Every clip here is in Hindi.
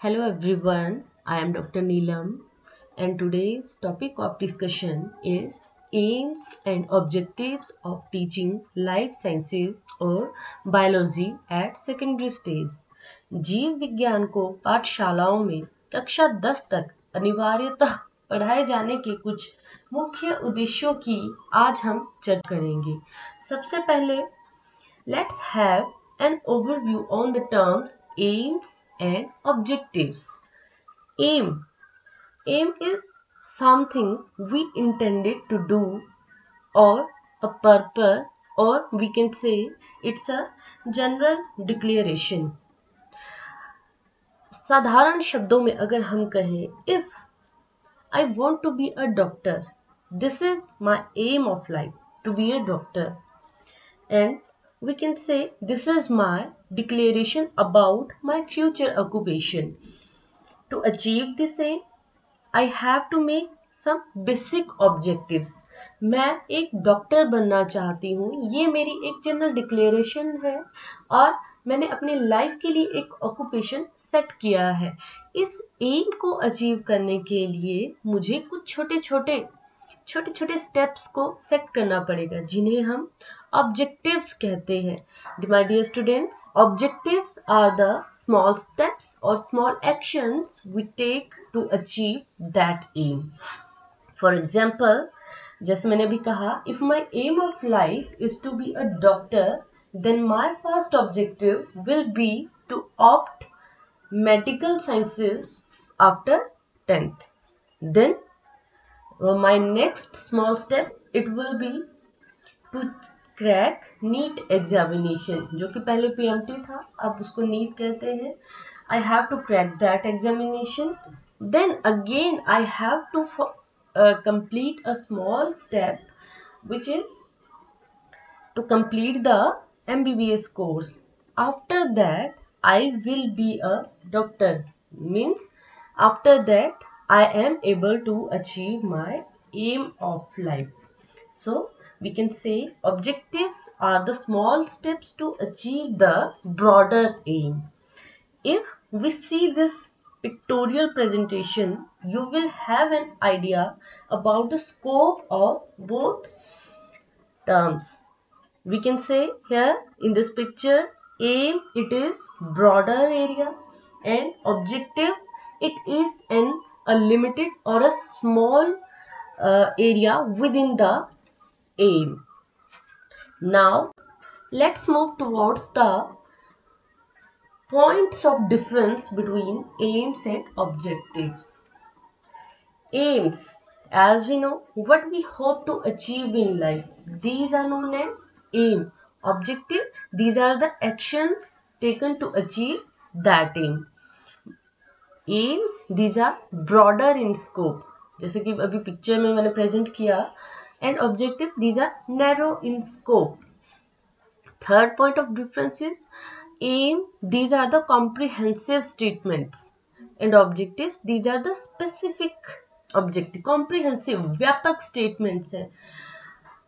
Hello everyone, I am Dr. Neelam and today's topic of discussion is aims and objectives of teaching life sciences or biology at secondary stage. जीव विज्ञान को पाठशालाओं में कक्षा 10 तक अनिवार्यतः पढ़ाए जाने के कुछ मुख्य उद्देश्यों की आज हम चर्चा करेंगे सबसे पहले let's have an overview on the terms aims and objectives. Aim. Aim is something we intended to do or a purpose or we can say it's a general declaration. साधारण शब्दों में अगर हम कहें if I want to be a doctor this is my aim of life to be a doctor and we can say this is my declaration about my future occupation. To achieve this aim, I have to make some basic objectives. मैं एक डॉक्टर बनना चाहती हूँ ये मेरी एक जनरल डिक्लेरेशन है और मैंने अपने लाइफ के लिए एक ऑक्यूपेशन सेट किया है इस एम को अचीव करने के लिए मुझे कुछ छोटे छोटे छोटे छोटे स्टेप्स को सेट करना पड़ेगा, जिन्हें हम ऑब्जेक्टिव्स कहते हैं। My students objectives are the small steps और small actions we take to achieve that aim for example जैसे मैंने अभी कहा if my aim of life is to be a doctor then my first objective will be to opt medical sciences after tenth then my next small step it will be to crack NEET examination जो कि पहले पीएमटी था अब उसको नीट कहते हैं I have to crack that examination then again I have to complete a small step which is to complete the MBBS course after that I will be a doctor means after that I am able to achieve my aim of life so we can say objectives are the small steps to achieve the broader aim. If we see this pictorial presentation, you will have an idea about the scope of both terms. We can say here in this picture, aim it is broader area and objective it is an a limited or a small uh, area within the aim. Now let's move towards the points of difference between aims and objectives. Aims as we know what we hope to achieve in life these are known as aim objective these are the actions taken to achieve that aim aims these are broader in scope जैसे कि अभी पिक्चर में मैंने प्रेजेंट किया and objective these are narrow in scope third point of difference is aim these are the comprehensive statements and objective these are the specific objective comprehensive व्यापक स्टेटमेंट है.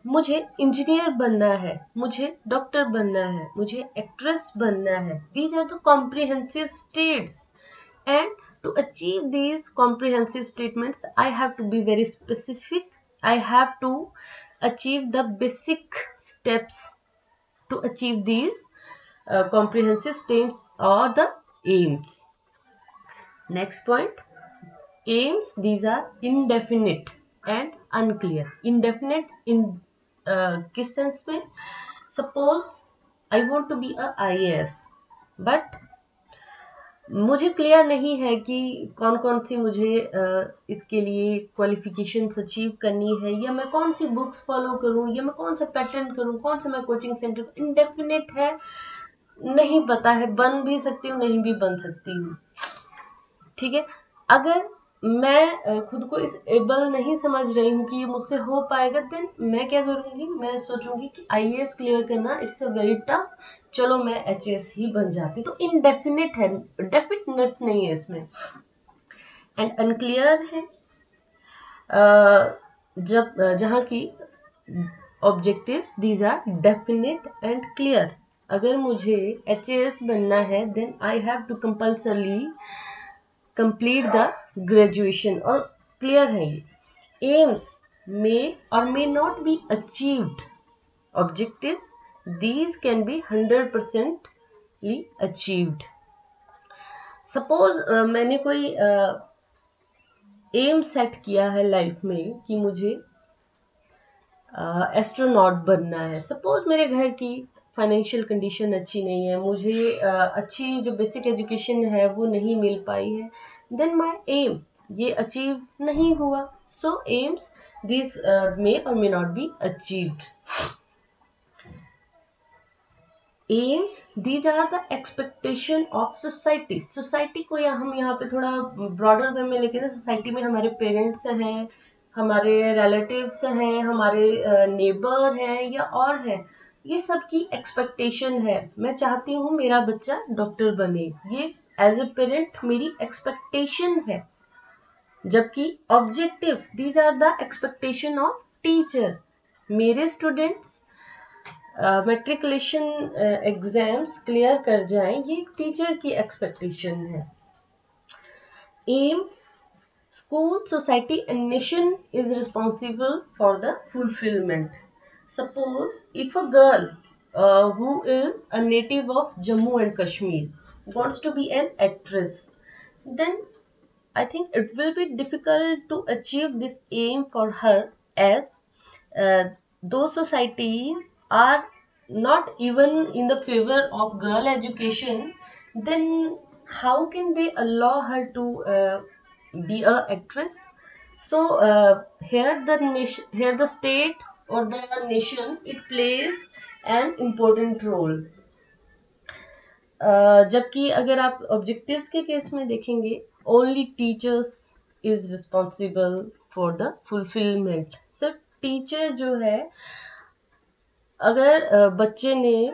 मुझे इंजीनियर बनना है, मुझे डॉक्टर बनना है, मुझे एक्ट्रेस बनना है. These are the comprehensive states and to achieve these comprehensive statements i have to be very specific I have to achieve the basic steps to achieve these uh, comprehensive steps or the aims. Next point, aims these are indefinite and unclear. Indefinite in uh, किस सेंस में suppose I want to be a I S but मुझे क्लियर नहीं है कि कौन कौन सी मुझे इसके लिए क्वालिफिकेशन अचीव करनी है, या मैं कौन सी बुक्स फॉलो करूँ, या मैं कौन सा पैटर्न करूँ कौन सा मैं कोचिंग सेंटर इनडेफिनेट है, नहीं पता है, बन भी सकती हूँ, नहीं भी बन सकती हूँ। ठीक है? अगर मैं खुद को इस एबल नहीं समझ रही हूँ कि ये मुझसे हो पाएगा देन मैं क्या करूँगी? मैं सोचूँगी कि आईएएस क्लियर करना इट्स अ वेरी टफ चलो मैं एच ही बन जाती। तो इनडेफिनेट है डेफिनेटनेस नहीं है इसमें। एंड अनक्लियर है जब जहाँ की objectives these are definite and clear अगर मुझे एच बनना है then I have to compulsorily complete the graduation और क्लियर है ये. एम्स मे और may not be achieved objectives these can be 100% achieved. Suppose मैंने कोई एम uh, सेट किया है लाइफ में कि मुझे एस्ट्रोनॉट uh, बनना है. सपोज़ मेरे घर की फाइनेंशियल कंडीशन अच्छी नहीं है, मुझे अच्छी जो बेसिक एजुकेशन है वो नहीं मिल पाई है। देन माय एम ये अचीव नहीं हुआ। सो एम्स दिस मे और may not be achieved aims these are the expectation of society society को या, हम यहाँ पे थोड़ा ब्रॉडर वे में लेके ना सोसाइटी में हमारे पेरेंट्स हैं, हमारे रिलेटिव्स हैं, हमारे नेबर हैं या और है। ये सब की एक्सपेक्टेशन है। मैं चाहती हूँ मेरा बच्चा डॉक्टर बने। ये एज ए पेरेंट मेरी एक्सपेक्टेशन है। जबकि objectives these are the expectation of teacher मेरे स्टूडेंट्स मेट्रिकुलेशन एग्ज़ाम्स क्लियर कर जाएँ, ये टीचर की एक्सपेक्टेशन है। Aim school society and nation is responsible for the Suppose if a girl uh, who is a native of Jammu and Kashmir wants to be an actress, then I think it will be difficult to achieve this aim for her as uh, those societies are not even in the favor of girl education, then how can they allow her to uh, be a actress? So uh, here the here the state or the nation it plays an important role. Uh, जबकि अगर आप ऑब्जेक्टिव्स के केस में देखेंगे only teachers is responsible for the fulfilment सिर्फ़ टीचर जो है अगर बच्चे ने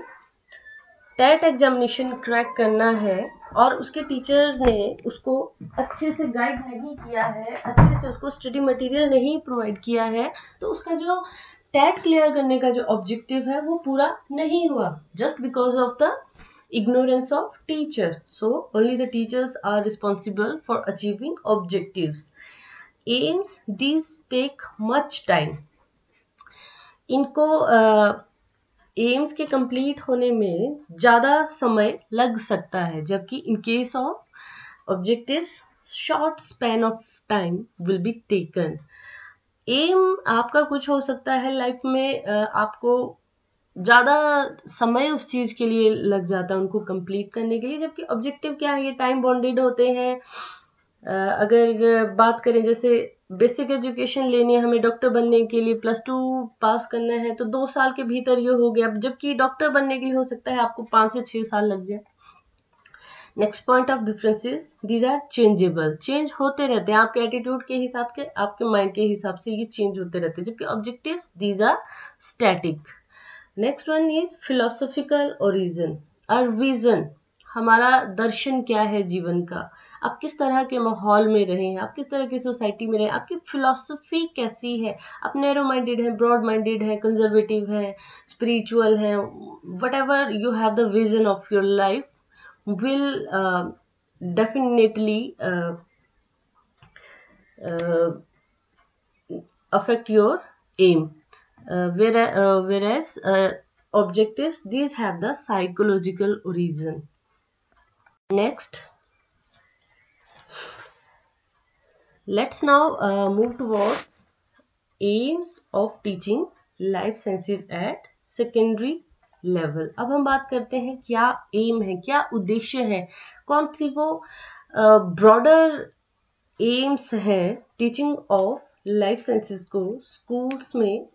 टेट एग्जामिनेशन क्रैक करना है और उसके टीचर ने उसको अच्छे से गाइड नहीं किया है अच्छे से उसको स्टडी मटेरियल नहीं प्रोवाइड किया है तो उसका जो टैट क्लियर करने का जो ऑब्जेक्टिव है वो पूरा नहीं हुआ just because of the ignorance of teacher so only the teachers are responsible for achieving objective aims these take much time इनको एम्स uh, के कंप्लीट होने में ज़्यादा समय लग सकता है जबकि in case of objective short span of time will be taken aim आपका कुछ हो सकता है लाइफ में आपको ज़्यादा समय उस चीज़ के लिए लग जाता है उनको कंप्लीट करने के लिए, जबकि ऑब्जेक्टिव क्या है, ये टाइम बॉन्डेड होते हैं। अगर बात करें जैसे बेसिक एजुकेशन लेनी है हमें डॉक्टर बनने के लिए प्लस टू पास करना है तो दो साल के भीतर ये हो गया। जबकि डॉक्टर बनने के लिए हो सकता है आपको पाँच से छः साल लग जाए। Next point of differences these are changeable change होते रहते हैं आपके एटीट्यूड के हिसाब के, आपके माइंड के हिसाब से ये चेंज होते रहते हैं, जबकि objective these are static next one is philosophical origin और विजन हमारा दर्शन क्या है जीवन का? आप किस तरह के माहौल में रहे? हैं आप किस तरह की सोसाइटी में रहे? आपकी फिलोसफी कैसी है? आप नैरो माइंडेड हैं ब्रॉड माइंडेड हैं कंजर्वेटिव है स्पिरिचुअल हैं whatever you have the vision of your life will uh, definitely uh, uh, affect your aim. Uh, uh, whereas, uh, objectives these have the psychological origin. Next. Let's now move towards aims of teaching life sciences at secondary level अब हम बात करते हैं क्या एम है, क्या उद्देश्य है। कौन सी वो ब्रॉडर एम्स है टीचिंग ऑफ़ लाइफ साइंसेस को स्कूल्स में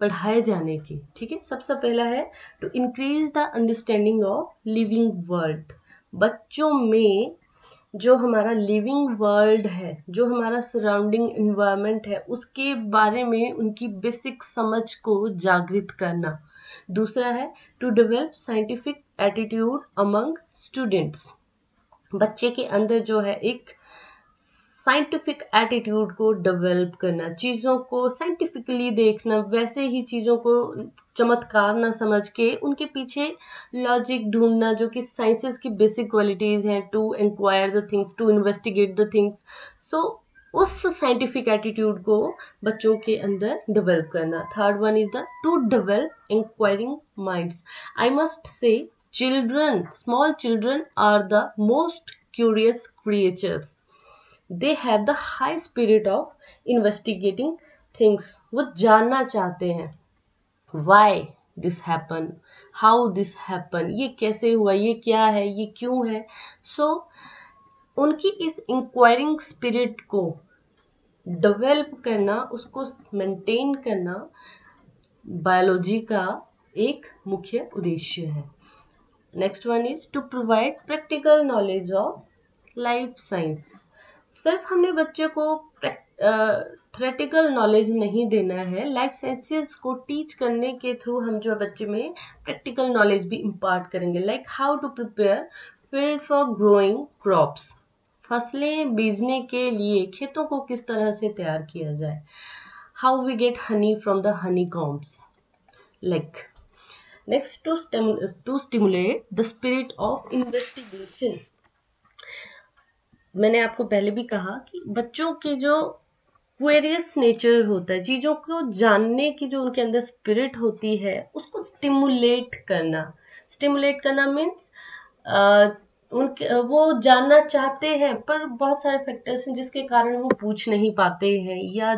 पढ़ाए जाने की। ठीक है? सबसे पहला है to increase the understanding of living world बच्चों में जो हमारा लिविंग वर्ल्ड है, जो हमारा सराउंडिंग इन्वायरमेंट है, उसके बारे में उनकी बेसिक समझ को जागृत करना। दूसरा है to develop scientific attitude among students बच्चे के अंदर जो है एक साइंटिफिक एटीट्यूड को डेवलप करना, चीज़ों को साइंटिफिकली देखना, वैसे ही चीज़ों को चमत्कार ना समझ के उनके पीछे लॉजिक ढूंढना, जो कि साइंसेस की बेसिक क्वालिटीज हैं to inquire the things to investigate the things so उस साइंटिफिक एटीट्यूड को बच्चों के अंदर डेवलप करना। Third one is the to develop inquiring minds I must say children small children are the most curious creatures they have the high spirit of investigating things वो जानना चाहते हैं। Why this happen how this happen ये कैसे हुआ? ये क्या है? ये क्यों है? सो so, उनकी इस इंक्वायरिंग स्पिरिट को डेवलप करना, उसको मेंटेन करना बायोलॉजी का एक मुख्य उद्देश्य है। Next one is to provide practical knowledge of life science सिर्फ़ हमने बच्चे को थ्रेटिकल नॉलेज नहीं देना है लाइफ साइंसेस को टीच करने के थ्रू हम जो बच्चे में प्रैक्टिकल नॉलेज भी इम्पार्ट करेंगे like how to prepare field for growing crops फ़सलें बीजने के लिए खेतों को किस तरह से तैयार किया जाए? How we get honey from the honey combs like next to to stimulate the spirit of investigation मैंने आपको पहले भी कहा कि बच्चों के जो क्वेरियस नेचर होता है, चीज़ों को जानने की जो उनके अंदर स्पिरिट होती है, उसको स्टिमुलेट करना। स्टिमुलेट करना मीन्स उनके, वो जानना चाहते हैं, पर बहुत सारे फैक्टर्स हैं जिसके कारण वो पूछ नहीं पाते हैं, या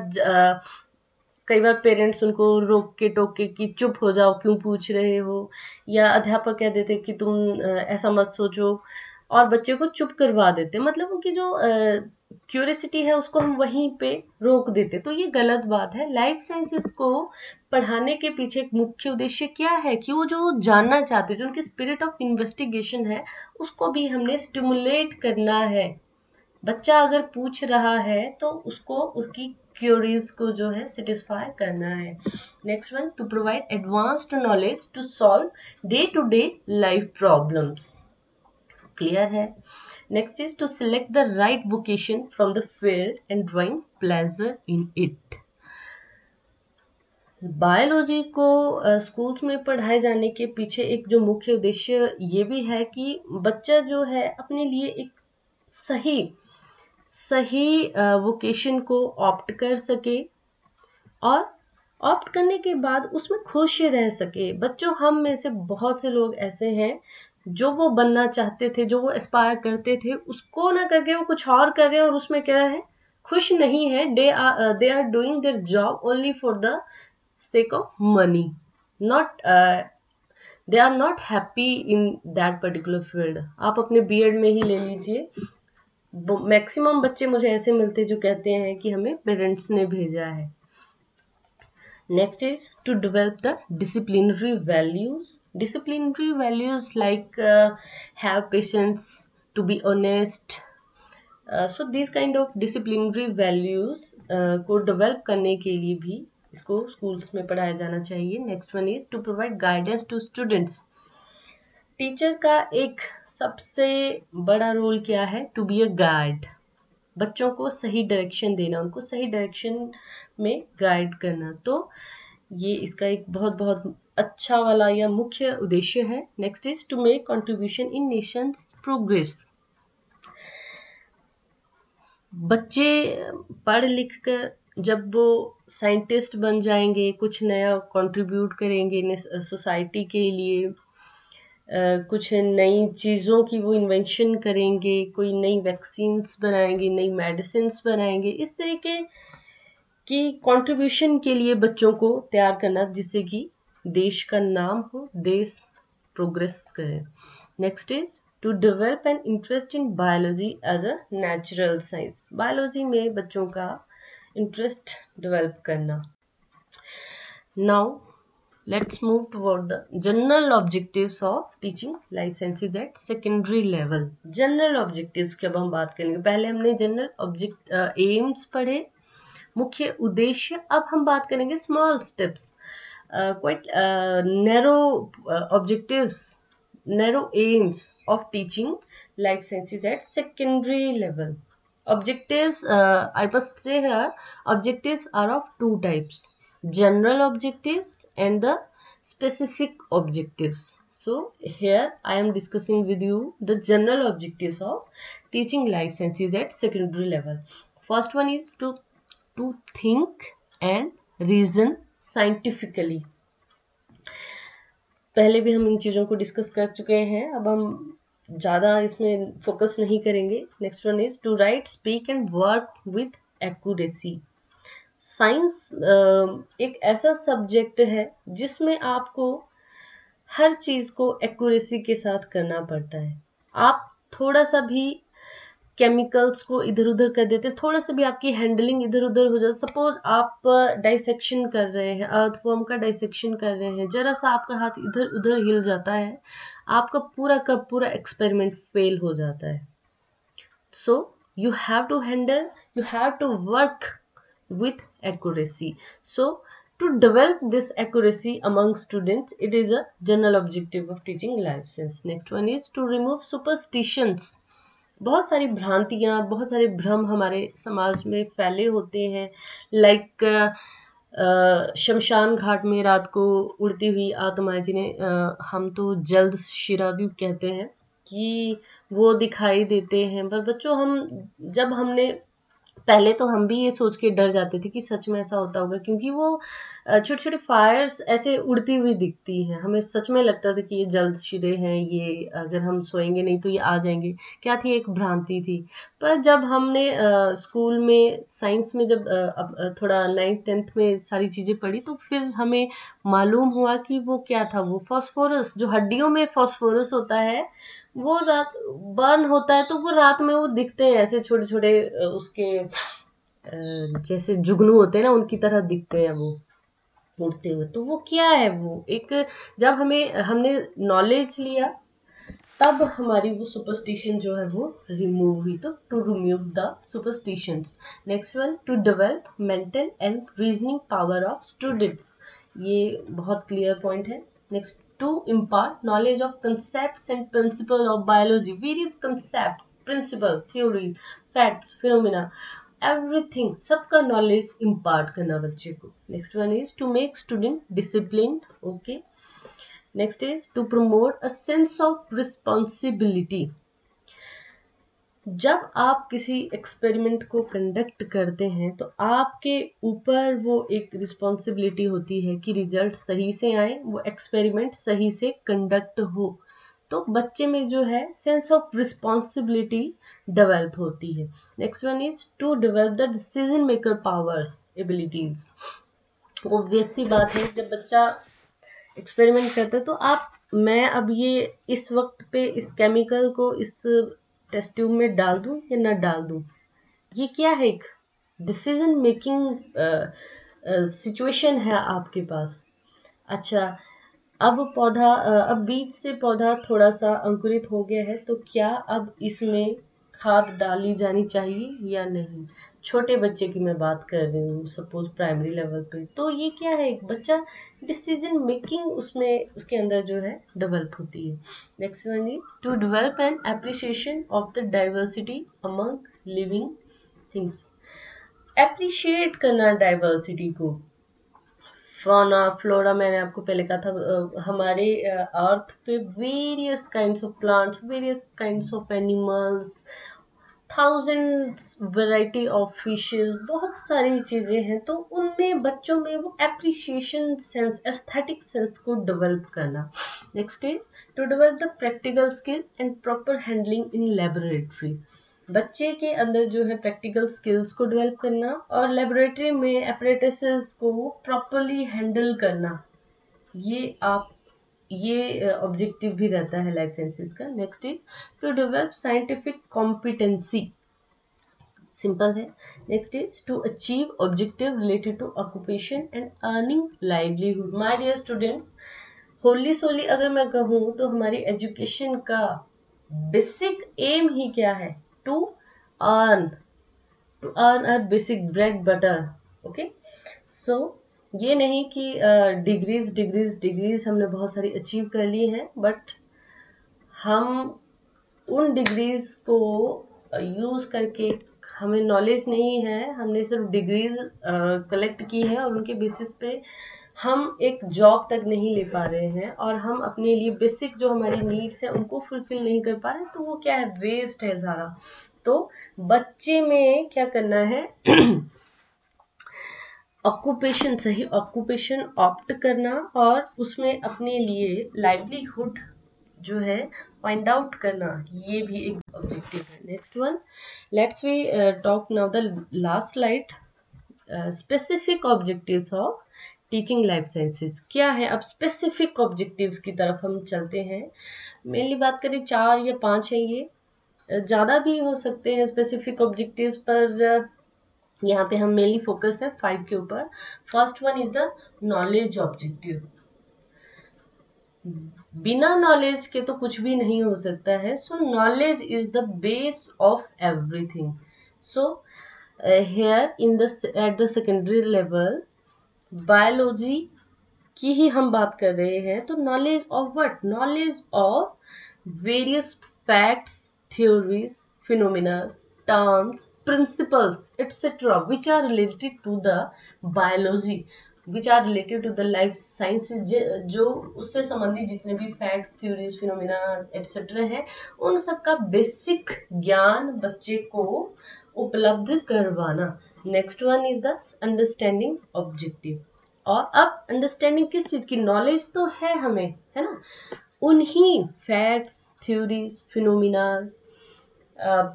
कई बार पेरेंट्स उनको रोक के टोक के कि चुप हो जाओ, क्यों पूछ रहे हो, या अध्यापक कह देते कि तुम ऐसा मत सोचो। और बच्चे को चुप करवा देते मतलब उनकी जो क्यूरियसिटी है, उसको हम वहीं पे रोक देते तो ये गलत बात है। लाइफ साइंसेस को पढ़ाने के पीछे एक मुख्य उद्देश्य क्या है कि वो जो जानना चाहते जो उनकी स्पिरिट ऑफ़ इन्वेस्टिगेशन है, उसको भी हमने स्टिमुलेट करना है। बच्चा अगर पूछ रहा है तो उसको, उसकी क्यूरीज को जो है सेटिस्फाई करना है। Next one to provide advanced knowledge to solve day to day life problems clear है. Next is to select the right vocation from the field and drawing pleasure in it biology को स्कूल्स में पढ़ाए जाने के पीछे एक जो मुख्य उद्देश्य ये भी है कि बच्चा जो है अपने लिए एक सही सही वोकेशन को ऑप्ट कर सके और ऑप्ट करने के बाद उसमें खुश रह सके। बच्चों, हम में से बहुत से लोग ऐसे हैं जो वो बनना चाहते थे, जो वो एस्पायर करते थे, उसको ना करके वो कुछ और कर रहे हैं और उसमें क्या है? खुश नहीं है। They are they are doing their job only for the sake of money not they are not happy in that particular field. आप अपने बीएड में ही ले लीजिए। मैक्सिमम बच्चे मुझे ऐसे मिलते जो कहते हैं कि हमें पेरेंट्स ने भेजा है। Next is to develop the disciplinary values disciplinary values like uh, have patience to be honest uh, so these kind of disciplinary values uh, को develop करने के लिए भी इसको स्कूल्स में पढ़ाया जाना चाहिए next one is to provide guidance to students teacher का एक सबसे बड़ा रोल क्या है टू बी अ गाइड बच्चों को सही डायरेक्शन देना, उनको सही डायरेक्शन में गाइड करना। तो ये इसका एक बहुत बहुत अच्छा वाला या मुख्य उद्देश्य है। Next is to make contribution in nation's progress बच्चे पढ़ लिख कर जब वो साइंटिस्ट बन जाएँगे, कुछ नया कंट्रीब्यूट करेंगे सोसाइटी के लिए कुछ नई चीज़ों की वो इन्वेंशन करेंगे, कोई नई वैक्सीन्स बनाएँगे, नई मेडिसिन बनाएँगे, इस तरीके की कंट्रीब्यूशन के लिए बच्चों को तैयार करना, जिससे कि देश का नाम हो, देश प्रोग्रेस करे। Next is to develop an interest in biology as a natural science biology में बच्चों का इंटरेस्ट डेवलप करना। Now let's move toward the general objectives of teaching life sciences at secondary level general objectives की अब हम बात करेंगे। पहले हमने जनरल ऑब्जेक्ट एम्स पढ़े। मुख्य उद्देश्य अब हम बात करेंगे small steps quite narrow objectives narrow aims of teaching life sciences at secondary level objectives uh, i must say here objectives are of two types. General objectives and the specific objectives so here i am discussing with you the general objectives of teaching life sciences at secondary level first one is to to think and reason scientifically पहले भी हम इन चीज़ों को डिस्कस कर चुके हैं अब हम ज़्यादा इसमें फोकस नहीं करेंगे next one is to write speak and work with accuracy science एक ऐसा सब्जेक्ट है जिसमें आपको हर चीज़ को एक्यूरेसी के साथ करना पड़ता है। आप थोड़ा सा भी केमिकल्स को इधर उधर कर देते हैं, थोड़ा सा भी आपकी हैंडलिंग इधर उधर हो जाता सपोज़ आप डाइसेक्शन कर रहे हैं, अर्थवॉर्म का डाइसेक्शन कर रहे हैं, जरा सा आपका हाथ इधर उधर हिल जाता है, आपका पूरा का पूरा एक्सपेरिमेंट फेल हो जाता है। So, you have to handle, you have to work with accuracy so to develop this accuracy among students it is a general objective of teaching life science next one is to remove superstitions बहुत सारी भ्रांतियाँ बहुत सारे भ्रम हमारे समाज में फैले होते हैं लाइक शमशान घाट में रात को उड़ती हुई आत्माएँ जिन्हें हम तो जल्द शिरा भी कहते हैं कि वो दिखाई देते हैं पर बच्चों हम जब हमने पहले तो हम भी ये सोच के डर जाते थे कि सच में ऐसा होता होगा, क्योंकि वो छोटे छोटे फायर्स ऐसे उड़ती हुई दिखती हैं। हमें सच में लगता था कि ये जल्द शिरे हैं, ये अगर हम सोएँगे नहीं तो ये आ जाएँगे। क्या थी, एक भ्रांति थी। पर जब हमने स्कूल में, साइंस में जब अब थोड़ा नाइन्थ टेंथ में सारी चीज़ें पढ़ी तो फिर हमें मालूम हुआ कि वो क्या था, वो फॉस्फोरस जो हड्डियों में फॉस्फोरस होता है वो रात बर्न होता है तो वो रात में वो दिखते हैं ऐसे छोटे छोटे उसके जैसे जुगनू होते हैं ना, उनकी तरह दिखते हैं वो, उड़ते हुए। तो वो क्या है वो? एक, जब हमें, हमने नॉलेज लिया, तब हमारी वो सुपरस्टिशन जो है वो रिमूव हुई। तो to remove the superstitions next one to develop mental and reasoning power of students ये बहुत क्लियर पॉइंट है। Next to impart knowledge of concepts and principles of biology various concepts principle theories facts phenomena everything सबका knowledge impart करना बच्चे को next one is to make student disciplined okay next is to promote a sense of responsibility जब आप किसी एक्सपेरिमेंट को कंडक्ट करते हैं तो आपके ऊपर वो एक रिस्पॉन्सिबिलिटी होती है कि रिज़ल्ट सही से आए, वो एक्सपेरिमेंट सही से कंडक्ट हो। तो बच्चे में जो है सेंस ऑफ़ रिस्पॉन्सिबिलिटी डेवलप होती है। Next one is to develop the decision maker powers abilities obvious सी बात है, जब बच्चा एक्सपेरिमेंट करता है तो आप, मैं अब ये इस वक्त पे इस केमिकल को, इस टेस्ट ट्यूब में डाल दूँ या ना डाल दूँ? ये क्या है एक डिसीज़न मेकिंग सिचुएशन है आपके पास। अच्छा अब पौधा अब बीज से पौधा थोड़ा सा अंकुरित हो गया है तो क्या अब इसमें खाद डाली जानी चाहिए या नहीं? छोटे बच्चे की मैं बात कर रही हूँ सपोज़ प्राइमरी लेवल पे। तो ये क्या है? एक बच्चा डिसीज़न मेकिंग उसमें, उसके अंदर जो है डेवलप होती है। Next one is to develop an appreciation of the diversity among living things appreciate करना डाइवर्सिटी को। फोना फ्लोरा मैंने आपको पहले कहा था हमारे अर्थ पे various kinds of plants various kinds of animals thousands variety of fishes बहुत सारी चीज़ें हैं तो उनमें, बच्चों में वो एप्रिसिएशन सेंस एस्थेटिक सेंस को डेवलप करना। Next is to develop the practical skill and proper handling in laboratory बच्चे के अंदर जो है प्रैक्टिकल स्किल्स को डेवलप करना और लेबोरेटरी में अप्रेटिस को प्रॉपरली हैंडल करना। ये आप, ये ऑब्जेक्टिव भी रहता है लाइफ साइंसेज का। Next is to develop scientific competency simple है। Next is to achieve objective related to occupation and earning livelihood my dear students wholly solely अगर मैं कहूँ तो हमारी एजुकेशन का बेसिक एम ही क्या है? To earn to earn a basic bread butter okay so ये नहीं कि डिग्रीज डिग्रीज डिग्रीज हमने बहुत सारी अचीव कर ली हैं बट हम उन डिग्रीज को यूज़ करके हमें नॉलेज नहीं है, हमने सिर्फ़ डिग्रीज कलेक्ट की है और उनके बेसिस पे हम एक जॉब तक नहीं ले पा रहे हैं और हम अपने लिए बेसिक जो हमारी नीड्स है, उनको फुलफिल नहीं कर पा रहे तो वो क्या है? वेस्ट है सारा। तो बच्चे में क्या करना है? ऑक्यूपेशन सही ऑक्यूपेशन ऑप्ट करना और उसमें अपने लिए लाइवलीहुड जो है फाइंड आउट करना, ये भी एक ऑब्जेक्टिव है। Next one let's we talk now the last slide specific objectives of teaching life sciences क्या है? अब स्पेसिफिक ऑब्जेक्टिव्स की तरफ़ हम चलते हैं। मेनली बात करें, चार या पाँच है ये। ज़्यादा भी हो सकते हैं स्पेसिफिक ऑब्जेक्टिव्स पर यहाँ पे हम मेनली फोकस है फाइव के ऊपर। First one is the knowledge objective बिना नॉलेज के तो कुछ भी नहीं हो सकता है। So knowledge is the base of everything so here in the at the secondary level biology की ही हम बात कर रहे हैं तो knowledge of what knowledge of various facts theories phenomenas terms principles etcetera which are related to the biology which are related to the life science जो उससे संबंधित जितने भी फैक्ट्स थ्योरीज फिनोमिना एटसेट्रा है, उन सबका बेसिक ज्ञान बच्चे को उपलब्ध करवाना। Next one is the understanding objective और अब अंडरस्टैंडिंग किस चीज़ की? नॉलेज तो है हमें, है ना? उन्हीं facts theories phenomenas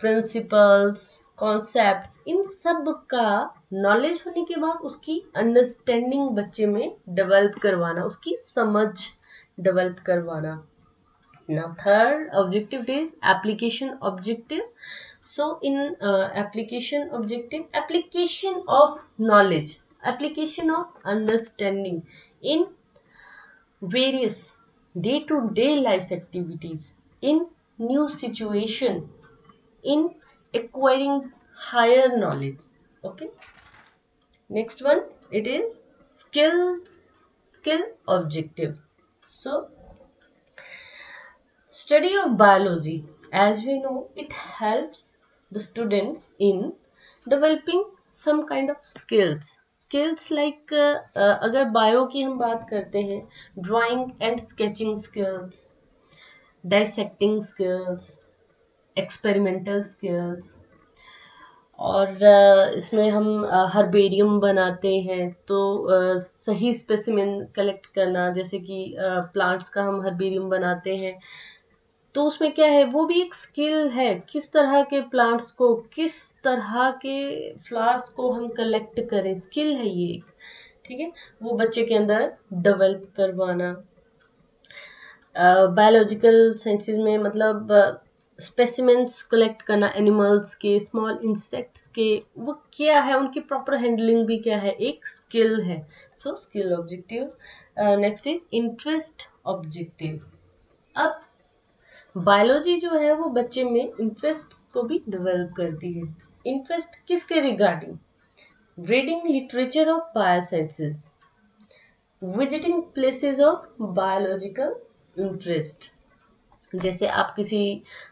principles concepts इन सब का नॉलेज होने के बाद उसकी अंडरस्टैंडिंग बच्चे में डेवलप करवाना, उसकी समझ डेवलप करवाना। Third objective is application objective. So in uh, application objective application of knowledge application of understanding in various day to day life activities in new situation in acquiring higher knowledge. Okay? Next one it is skills skill objective. So study of biology. As we know it helps the students in developing some kind of skills. Skills like uh, uh, अगर बायो की हम बात करते हैं drawing and sketching skills dissecting skills experimental skills और इसमें हम हर्बेरियम बनाते हैं तो सही स्पेसिमिन कलेक्ट करना जैसे कि प्लांट्स का हम हर्बेरियम बनाते हैं तो उसमें क्या है? वो भी एक स्किल है। किस तरह के प्लांट्स को किस तरह के फ्लावर्स को हम कलेक्ट करें? स्किल है ये एक ठीक है? वो बच्चे के अंदर डेवलप करवाना। बायोलॉजिकल uh, साइंसेज में मतलब स्पेसिमेंट्स uh, कलेक्ट करना एनिमल्स के स्मॉल इंसेक्ट्स के वो क्या है? उनकी प्रॉपर हैंडलिंग भी क्या है? एक स्किल है। So skill objective next is interest objective अब बायोलॉजी जो है वो बच्चे में इंटरेस्ट को भी डेवलप करती है। इंटरेस्ट किसके regarding reading literature of biosciences visiting places of biological interest जैसे आप किसी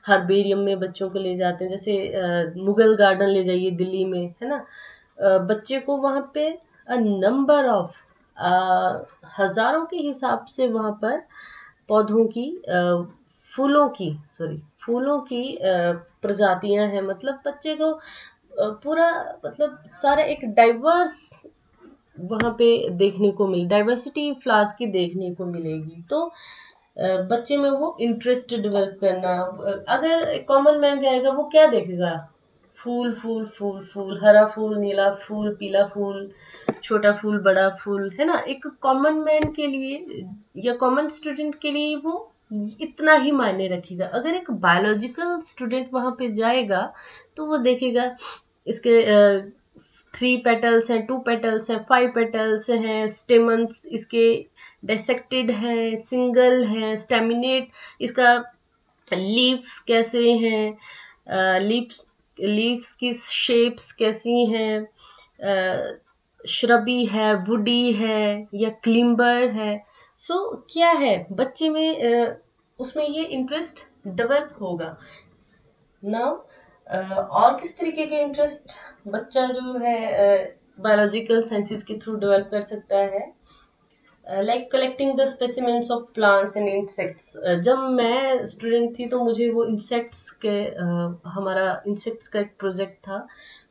हर्बेरियम में बच्चों को ले जाते हैं जैसे आ, मुगल गार्डन ले जाइए दिल्ली में है ना? आ, बच्चे को वहाँ पे नंबर ऑफ़ हज़ारों के हिसाब से वहाँ पर पौधों की फूलों की सॉरी फूलों की प्रजातियाँ हैं। मतलब बच्चे को पूरा मतलब सारा एक डाइवर्स वहाँ पे देखने को मिले डाइवर्सिटी फ्लावर्स की देखने को मिलेगी। तो बच्चे में वो इंटरेस्ट डेवलप करना, अगर कॉमन मैन जाएगा, वो क्या देखेगा? फूल फूल फूल फूल, हरा फूल, नीला फूल, पीला फूल, छोटा फूल, बड़ा फूल, है ना? एक कॉमन मैन के लिए, या कॉमन स्टूडेंट के लिए वो इतना ही मायने रखेगा। अगर एक बायोलॉजिकल स्टूडेंट वहाँ पे जाएगा तो वो देखेगा इसके थ्री पेटल्स हैं टू पेटल्स हैं फाइव पेटल्स हैं स्टेमंस इसके डेसेक्टेड है सिंगल है स्टेमिनेट इसका लीव्स कैसे हैं लीव्स लीव्स की शेप्स कैसी हैं श्रबी है वुडी है या क्लिम्बर है। सो so, क्या है? बच्चे में उसमें ये इंटरेस्ट डेवलप होगा। नाउ और किस तरीके के इंटरेस्ट बच्चा जो है बायोलॉजिकल साइंसेस के थ्रू डेवलप कर सकता है? Like collecting the specimens of plants and insects जब मैं स्टूडेंट थी तो मुझे वो इंसेक्ट्स के uh, हमारा इंसेक्ट्स का एक प्रोजेक्ट था।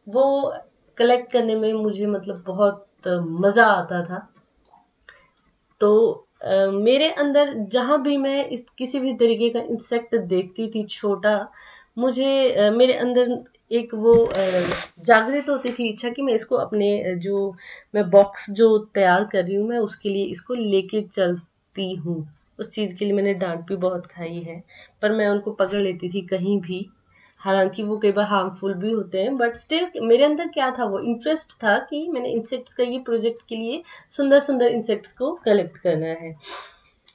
वो कलेक्ट करने में मुझे मतलब बहुत मज़ा आता था। तो मेरे अंदर जहाँ भी मैं इस किसी भी तरीके का इंसेक्ट देखती थी छोटा मुझे uh, मेरे अंदर एक वो जागृत होती थी इच्छा कि मैं इसको अपने जो मैं बॉक्स जो तैयार कर रही हूँ मैं उसके लिए इसको लेके चलती हूँ। उस चीज़ के लिए मैंने डांट भी बहुत खाई है पर मैं उनको पकड़ लेती थी कहीं भी। हालाँकि वो कई बार हार्मफुल भी होते हैं बट स्टिल मेरे अंदर क्या था वो इंटरेस्ट था कि मैंने इंसेक्ट्स का ये प्रोजेक्ट के लिए सुंदर सुंदर इंसेक्ट्स को कलेक्ट करना है।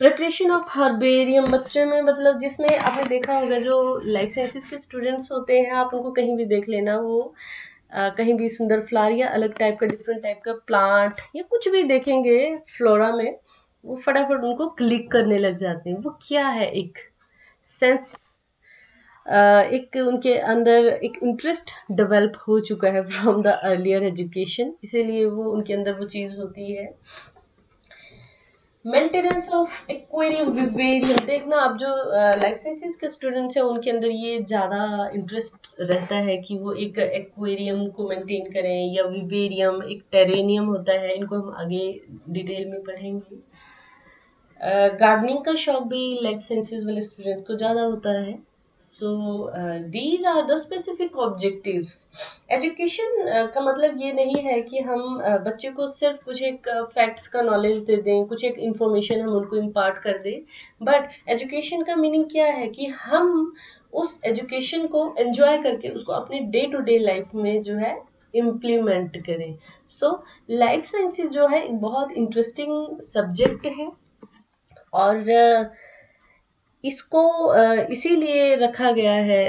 प्रिपरेशन ऑफ़ हर्बेरियम बच्चे में मतलब जिसमें आपने देखा होगा जो लाइफ साइंसेज के स्टूडेंट्स होते हैं आप उनको कहीं भी देख लेना वो आ, कहीं भी सुंदर फ्लावर या अलग टाइप का डिफरेंट टाइप का प्लांट या कुछ भी देखेंगे फ्लोरा में वो फटाफट उनको क्लिक करने लग जाते हैं। वो क्या है एक सेंस एक उनके अंदर एक इंटरेस्ट डेवलप हो चुका है फ्रॉम द अर्लियर एजुकेशन इसीलिए वो उनके अंदर वो चीज़ होती है। मेंटेनेंस ऑफ़ एक्वेरियम विवेरियम देखना आप जो लाइफ साइंसेज के स्टूडेंट्स हैं उनके अंदर ये ज़्यादा इंटरेस्ट रहता है कि वो एक एक्वेरियम को मेंटेन करें या विवेरियम एक टेरेनियम होता है इनको हम आगे डिटेल में पढ़ेंगे। गार्डनिंग uh, का शौक भी लाइफ साइंसेज वाले स्टूडेंट्स को ज़्यादा होता है। So these are the specific objectives education का मतलब ये नहीं है कि हम uh, बच्चे को सिर्फ़ कुछ एक फैक्ट्स uh, का नॉलेज दे दें कुछ एक इंफॉर्मेशन हम उनको इम्पार्ट कर दें। बट एजुकेशन का मीनिंग क्या है कि हम उस एजुकेशन को एंजॉय करके उसको अपने डे टू डे लाइफ में जो है इम्प्लीमेंट करें। सो लाइफ साइंसेज जो है एक बहुत इंटरेस्टिंग सब्जेक्ट है। और uh, इसको इसीलिए रखा गया है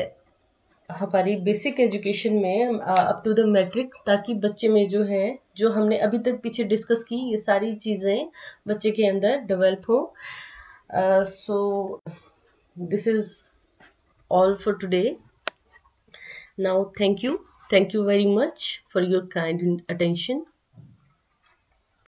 हमारी बेसिक एजुकेशन में अप टू द मैट्रिक ताकि बच्चे में जो है, जो हमने अभी तक पीछे डिस्कस की, ये सारी चीज़ें बच्चे के अंदर डेवलप हो। So this is all for today now thank you thank you very much for your kind attention